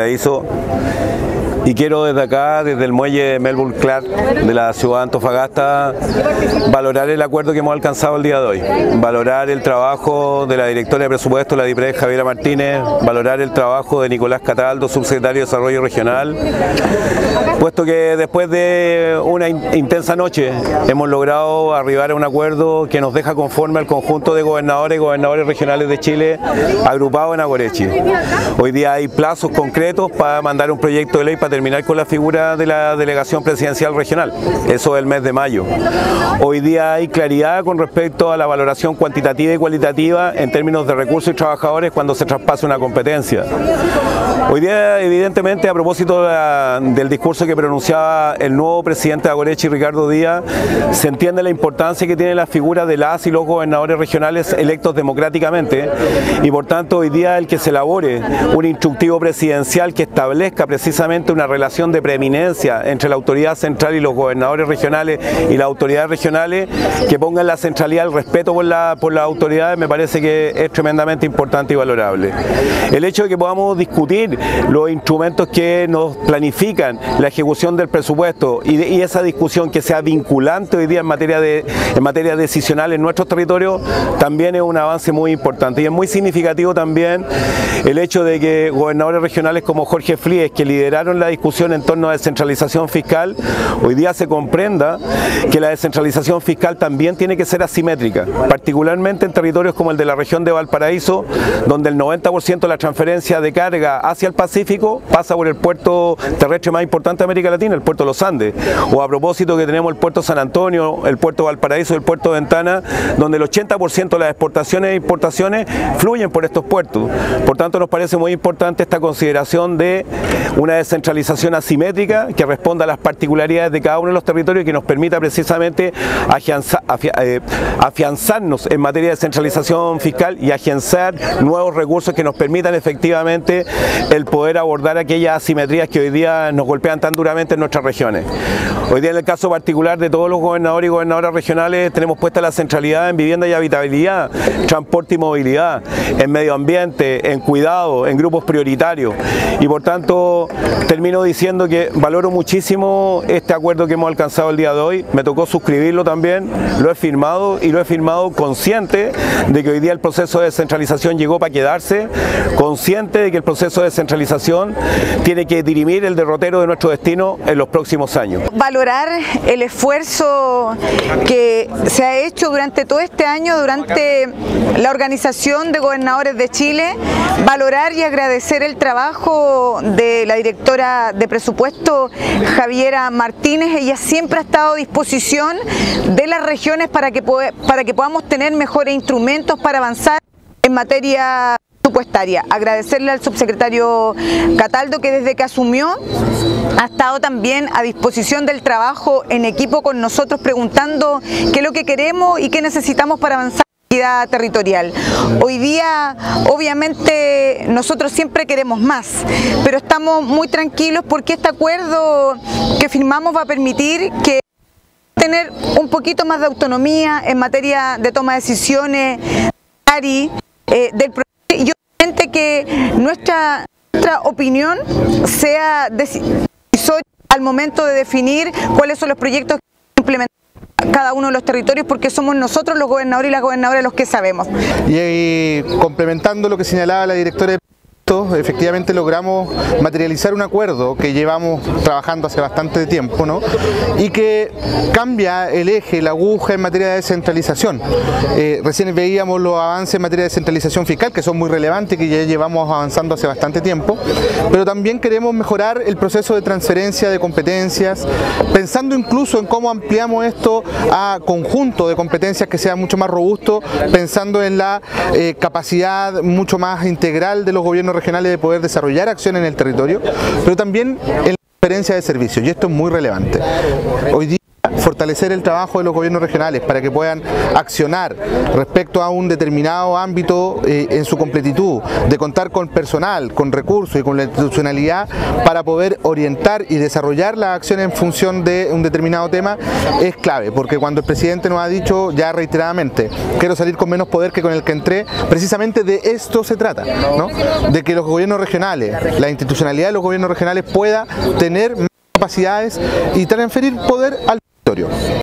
Hizo y quiero desde acá, desde el muelle Melbourne Clark de la ciudad de Antofagasta, valorar el acuerdo que hemos alcanzado el día de hoy, valorar el trabajo de la directora de presupuesto, la DIPRES Javiera Martínez, valorar el trabajo de Nicolás Cataldo, subsecretario de Desarrollo Regional, puesto que después de una intensa noche hemos logrado arribar a un acuerdo que nos deja conforme al conjunto de gobernadores y gobernadores regionales de Chile agrupados en Agorechi. Hoy día hay plazos concretos para mandar un proyecto de ley para terminar con la figura de la delegación presidencial regional, eso es el mes de mayo. Hoy día hay claridad con respecto a la valoración cuantitativa y cualitativa en términos de recursos y trabajadores cuando se traspase una competencia. Hoy día, evidentemente, a propósito del discurso que pronunciaba el nuevo presidente de Agorechi, Ricardo Díaz, se entiende la importancia que tiene la figura de las y los gobernadores regionales electos democráticamente y por tanto hoy día el que se elabore un instructivo presidencial que establezca precisamente una relación de preeminencia entre la autoridad central y los gobernadores regionales y las autoridades regionales que pongan la centralidad, el respeto por, la, por las autoridades me parece que es tremendamente importante y valorable. El hecho de que podamos discutir los instrumentos que nos planifican la ejecución del presupuesto y, esa discusión que sea vinculante hoy día en materia, de, en materia decisional en nuestros territorios también es un avance muy importante y es muy significativo también el hecho de que gobernadores regionales como Jorge Flies que lideraron la discusión en torno a descentralización fiscal, hoy día se comprenda que la descentralización fiscal también tiene que ser asimétrica, particularmente en territorios como el de la región de Valparaíso, donde el 90% de la transferencia de carga hacia el Pacífico pasa por el puerto terrestre más importante de América Latina, el puerto Los Andes, o a propósito que tenemos el puerto San Antonio, el puerto Valparaíso, el puerto Ventana, donde el 80% de las exportaciones e importaciones fluyen por estos puertos. Por tanto, nos parece muy importante esta consideración de una descentralización asimétrica que responda a las particularidades de cada uno de los territorios y que nos permita precisamente eh, afianzarnos en materia de centralización fiscal y afianzar nuevos recursos que nos permitan efectivamente el poder abordar aquellas asimetrías que hoy día nos golpean tan duramente en nuestras regiones. Hoy día en el caso particular de todos los gobernadores y gobernadoras regionales tenemos puesta la centralidad en vivienda y habitabilidad, transporte y movilidad, en medio ambiente, en cuidado, en grupos prioritarios y por tanto termino diciendo que valoro muchísimo este acuerdo que hemos alcanzado el día de hoy, me tocó suscribirlo también, lo he firmado y lo he firmado consciente de que hoy día el proceso de descentralización llegó para quedarse, consciente de que el proceso de descentralización tiene que dirimir el derrotero de nuestro destino en los próximos años. Valorar el esfuerzo que se ha hecho durante todo este año, durante la Organización de Gobernadores de Chile, valorar y agradecer el trabajo de la directora de presupuesto, Javiera Martínez, ella siempre ha estado a disposición de las regiones para que, para que podamos tener mejores instrumentos para avanzar en materia presupuestaria. Agradecerle al subsecretario Cataldo que desde que asumió ha estado también a disposición del trabajo en equipo con nosotros preguntando qué es lo que queremos y qué necesitamos para avanzar territorial. Hoy día, obviamente, nosotros siempre queremos más, pero estamos muy tranquilos porque este acuerdo que firmamos va a permitir que tener un poquito más de autonomía en materia de toma de decisiones eh, del que nuestra, nuestra opinión sea al momento de definir cuáles son los proyectos que implementar cada uno de los territorios porque somos nosotros los gobernadores y las gobernadoras los que sabemos. Y, complementando lo que señalaba la directora de efectivamente logramos materializar un acuerdo que llevamos trabajando hace bastante tiempo ¿no? y que cambia el eje, la aguja en materia de descentralización. Eh, recién veíamos los avances en materia de descentralización fiscal que son muy relevantes que ya llevamos avanzando hace bastante tiempo, pero también queremos mejorar el proceso de transferencia de competencias, pensando incluso en cómo ampliamos esto a conjunto de competencias que sea mucho más robusto, pensando en la eh, capacidad mucho más integral de los gobiernos regionales de poder desarrollar acción en el territorio, pero también en la diferencia de servicios, y esto es muy relevante. Hoy día fortalecer el trabajo de los gobiernos regionales para que puedan accionar respecto a un determinado ámbito eh, en su completitud, de contar con personal, con recursos y con la institucionalidad para poder orientar y desarrollar la acción en función de un determinado tema es clave, porque cuando el presidente nos ha dicho ya reiteradamente, quiero salir con menos poder que con el que entré, precisamente de esto se trata, ¿no? de que los gobiernos regionales, la institucionalidad de los gobiernos regionales pueda tener más capacidades y transferir poder al territorio.